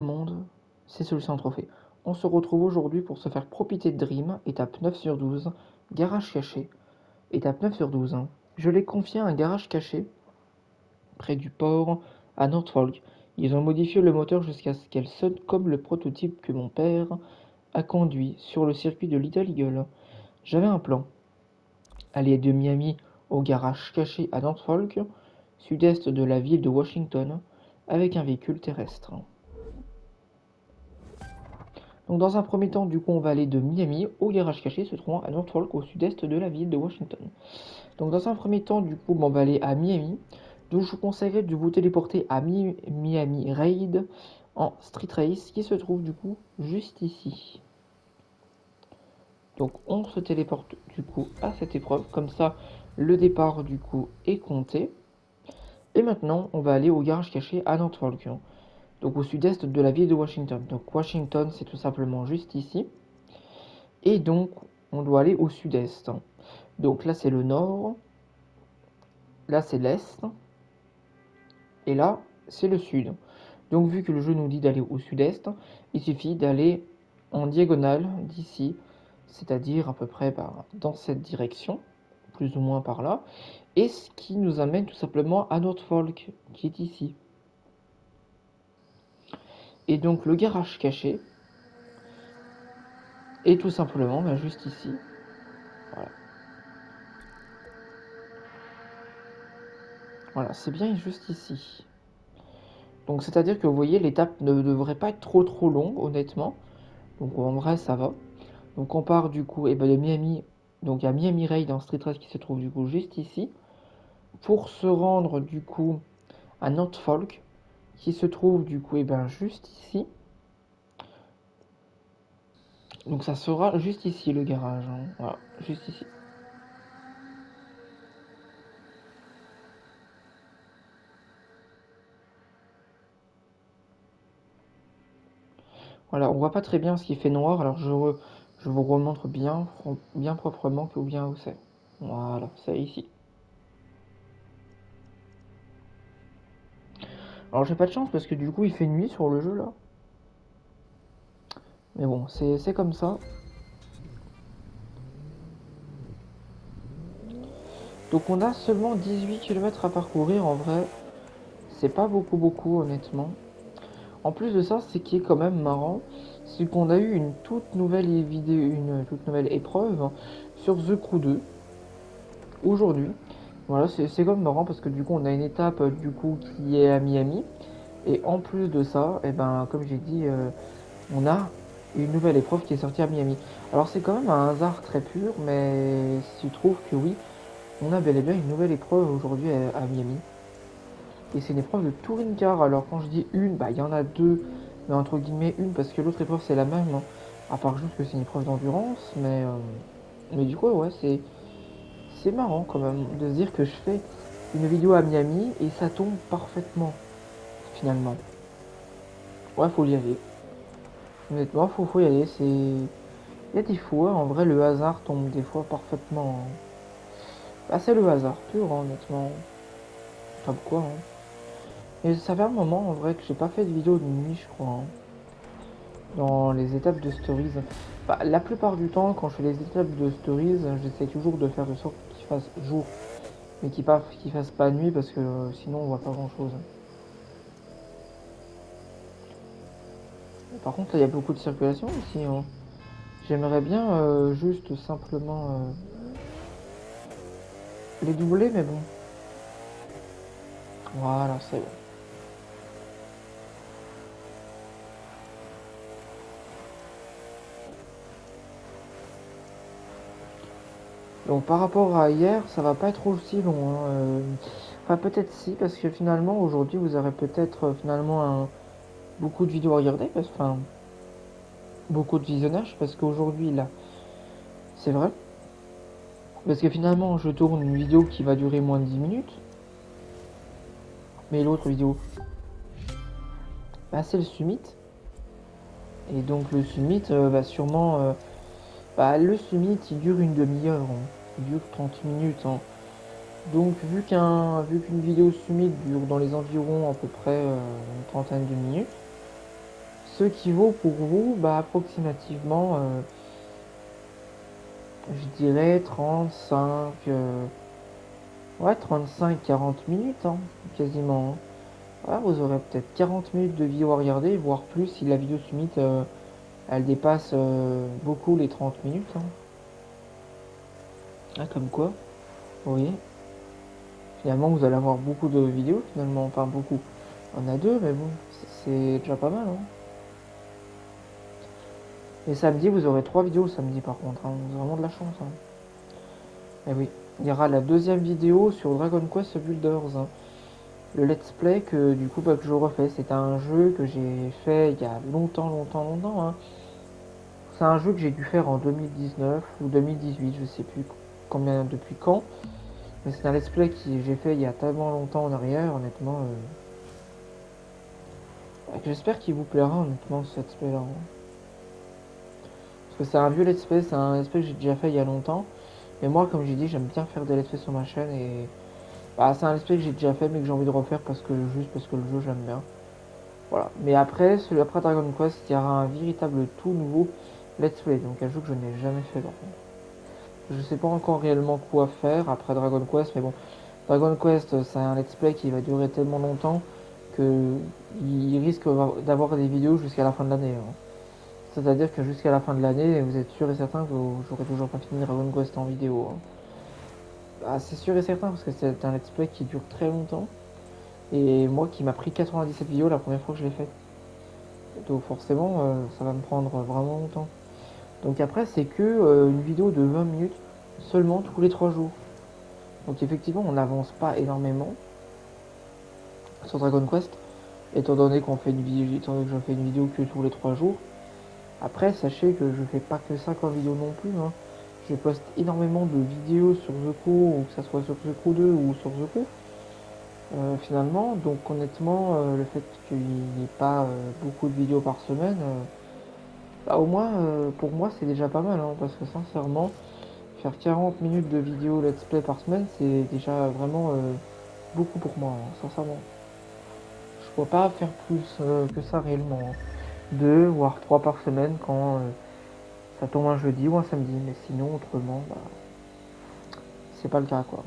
monde, c'est Solution Trophée. On se retrouve aujourd'hui pour se faire profiter de Dream, étape 9 sur 12, garage caché, étape 9 sur 12. Je l'ai confié à un garage caché, près du port, à Norfolk. Ils ont modifié le moteur jusqu'à ce qu'elle sonne comme le prototype que mon père a conduit sur le circuit de Little Eagle. J'avais un plan. Aller de Miami au garage caché à Norfolk, sud-est de la ville de Washington, avec un véhicule terrestre. Donc dans un premier temps, du coup, on va aller de Miami au garage caché se trouvant à Norfolk, au sud-est de la ville de Washington. Donc dans un premier temps, du coup, on va aller à Miami. Donc je vous conseillerais de vous téléporter à Miami Raid en Street Race qui se trouve du coup juste ici. Donc on se téléporte du coup à cette épreuve, comme ça le départ du coup est compté. Et maintenant on va aller au garage caché à Norfolk donc au sud-est de la ville de Washington. Donc Washington, c'est tout simplement juste ici. Et donc, on doit aller au sud-est. Donc là, c'est le nord. Là, c'est l'est. Et là, c'est le sud. Donc vu que le jeu nous dit d'aller au sud-est, il suffit d'aller en diagonale d'ici, c'est-à-dire à peu près bah, dans cette direction, plus ou moins par là, et ce qui nous amène tout simplement à Norfolk, qui est ici. Et donc le garage caché est tout simplement ben, juste ici. Voilà. C'est bien juste ici. Donc c'est-à-dire que vous voyez, l'étape ne devrait pas être trop trop longue, honnêtement. Donc en vrai, ça va. Donc on part du coup et eh ben, de Miami, donc à Miami Raid dans Street Race qui se trouve du coup juste ici. Pour se rendre du coup à Norfolk, qui se trouve du coup et eh ben, juste ici. Donc ça sera juste ici le garage. Hein. Voilà, juste ici. Voilà, on voit pas très bien ce qui fait noir, alors je, vous remontre bien, bien proprement que bien où c'est. Voilà, c'est ici. Alors j'ai pas de chance parce que du coup il fait nuit sur le jeu là. Mais bon, c'est comme ça. Donc on a seulement 18 km à parcourir en vrai. C'est pas beaucoup beaucoup honnêtement. En plus de ça, ce qui est quand même marrant, c'est qu'on a eu une toute nouvelle vidéo, une toute nouvelle épreuve sur The Crew 2 aujourd'hui. Voilà, c'est comme marrant parce que du coup on a une étape du coup qui est à Miami. Et en plus de ça, et eh ben comme j'ai dit, euh, on a une nouvelle épreuve qui est sortie à Miami. Alors c'est quand même un hasard très pur, mais tu trouves que oui, on a bel et bien une nouvelle épreuve aujourd'hui à, Miami. Et c'est une épreuve de touring car. Alors quand je dis une, bah il y en a deux, mais entre guillemets une parce que l'autre épreuve c'est la même. Hein. À part juste que c'est une épreuve d'endurance, mais euh, mais du coup ouais c'est c'est marrant quand même de se dire que je fais une vidéo à Miami et ça tombe parfaitement finalement. Ouais, faut y aller. Honnêtement, faut, faut y aller. C'est. Il y a des fois, en vrai, le hasard tombe des fois parfaitement. Bah, c'est le hasard pur, hein, honnêtement. Comme quoi, hein. Et ça fait un moment, en vrai, que j'ai pas fait de vidéo de nuit, je crois. Hein. Dans les étapes de stories. Bah, la plupart du temps, quand je fais les étapes de stories, j'essaie toujours de faire de sorte fasse jour. Mais qu'il ne fasse pas nuit, parce que euh, sinon, on voit pas grand chose. Par contre, il y a beaucoup de circulation ici. Hein. J'aimerais bien euh, juste simplement euh, les doubler, mais bon. Voilà, c'est bon. Donc par rapport à hier, ça va pas être aussi long. Hein, euh. Enfin peut-être si, parce que finalement aujourd'hui vous aurez peut-être finalement un beaucoup de vidéos à regarder, parce, enfin, beaucoup de visionnage, parce qu'aujourd'hui, là, c'est vrai. Parce que finalement, je tourne une vidéo qui va durer moins de 10 minutes. Mais l'autre vidéo, bah, c'est le summit. Et donc le summit euh, va sûrement... Euh, bah, le summit, il dure une demi-heure. Hein. Dure 30 minutes. Hein. Donc vu qu'un vu qu'une vidéo summit dure dans les environs à peu près euh, une trentaine de minutes, Ce qui vaut pour vous bah, approximativement, euh, je dirais 35, euh, ouais 35-40 minutes, hein, quasiment. Hein. vous aurez peut-être 40 minutes de vidéo à regarder, voire plus si la vidéo summit elle dépasse beaucoup les 30 minutes. Ah, comme quoi, oui. Finalement, vous allez avoir beaucoup de vidéos, finalement, enfin beaucoup. On a deux, mais bon, c'est déjà pas mal. Hein. Et samedi, vous aurez trois vidéos samedi par contre. Hein. Vraiment de la chance. Hein. Et oui, il y aura la deuxième vidéo sur Dragon Quest Builders. Le let's play que du coup bah, que je refais. C'est un jeu que j'ai fait il y a longtemps, longtemps, longtemps. C'est un jeu que j'ai dû faire en 2019 ou 2018, je sais plus combien depuis quand. Mais c'est un let's play que j'ai fait il y a tellement longtemps en arrière, honnêtement. Euh... J'espère qu'il vous plaira, honnêtement, ce let's play là. Parce que c'est un vieux let's play, c'est un let's play que j'ai déjà fait il y a longtemps. Mais moi, comme j'ai dit, j'aime bien faire des let's play sur ma chaîne et. Bah, c'est un let's play que j'ai déjà fait mais que j'ai envie de refaire parce que juste parce que le jeu j'aime bien. Voilà. Mais après, celui après Dragon Quest, il y aura un véritable tout nouveau let's play. Donc un jeu que je n'ai jamais fait. Je sais pas encore réellement quoi faire après Dragon Quest, mais bon, Dragon Quest, c'est un let's play qui va durer tellement longtemps que il risque d'avoir des vidéos jusqu'à la fin de l'année. Hein. C'est-à-dire que jusqu'à la fin de l'année, vous êtes sûr et certain que j'aurai toujours pas fini Dragon Quest en vidéo. Hein. Bah, c'est sûr et certain parce que c'est un let's play qui dure très longtemps. Et moi qui m'a pris 97 vidéos la première fois que je l'ai fait. Donc forcément, euh, ça va me prendre vraiment longtemps. Donc après, c'est que euh, une vidéo de 20 minutes seulement tous les 3 jours. Donc effectivement, on n'avance pas énormément sur Dragon Quest, étant donné qu'on fait une vidéo, étant donné que je fais une vidéo que tous les 3 jours. Après, sachez que je fais pas que ça comme vidéo non plus. Hein. Je poste énormément de vidéos sur The Crew, ou que ça soit sur The Crew 2 ou sur The. Euh, finalement, donc honnêtement, euh, le fait qu'il n'y ait pas beaucoup de vidéos par semaine, bah, au moins, euh, pour moi, c'est déjà pas mal, hein, parce que sincèrement, faire 40 minutes de vidéo let's play par semaine, c'est déjà vraiment euh, beaucoup pour moi, hein, sincèrement. Je vois pas faire plus euh, que ça réellement. Hein. Deux, voire trois par semaine quand ça tombe un jeudi ou un samedi, mais sinon, autrement, bah, c'est pas le cas, quoi.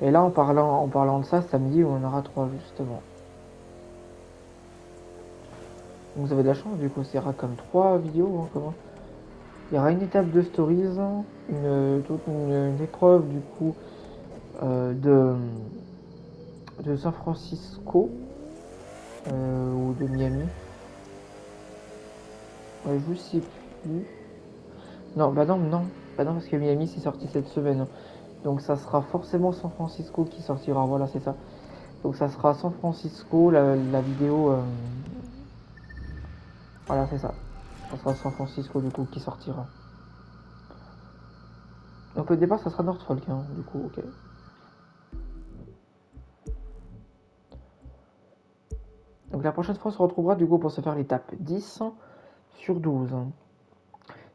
Et là, en parlant, en parlant de ça, samedi, on aura trois, justement. Vous avez de la chance, du coup, aura comme trois vidéos. Hein, il y aura une étape de stories, une, une, épreuve du coup euh, de, de San Francisco euh, ou de Miami. Ouais, je sais plus. Non, bah non, non, bah non, parce que Miami c'est sorti cette semaine. Donc ça sera forcément San Francisco qui sortira. Voilà, c'est ça. Donc ça sera San Francisco, la, vidéo. Euh, voilà, c'est ça. Ça sera San Francisco du coup qui sortira. Donc le départ, ça sera Norfolk, hein, du coup, ok. Donc la prochaine fois, on se retrouvera du coup pour se faire l'étape 10 sur 12.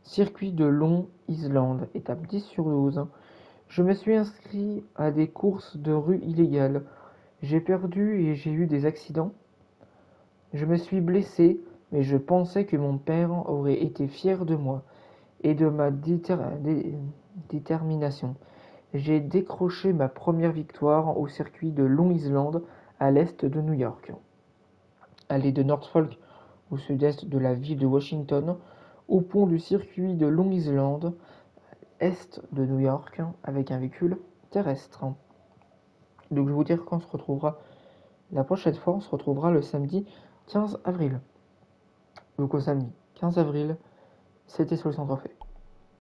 Circuit de Long Island, étape 10 sur 12. Je me suis inscrit à des courses de rue illégales. J'ai perdu et j'ai eu des accidents. Je me suis blessé mais je pensais que mon père aurait été fier de moi et de ma détermination. J'ai décroché ma première victoire au circuit de Long Island à l'est de New York. Allée de Norfolk au sud-est de la ville de Washington, au pont du circuit de Long Island, est de New York, avec un véhicule terrestre. Donc je vais vous dire quand on se retrouvera la prochaine fois, on se retrouvera le samedi 15 avril. Donc au samedi 15 avril, c'était sur le centre fait.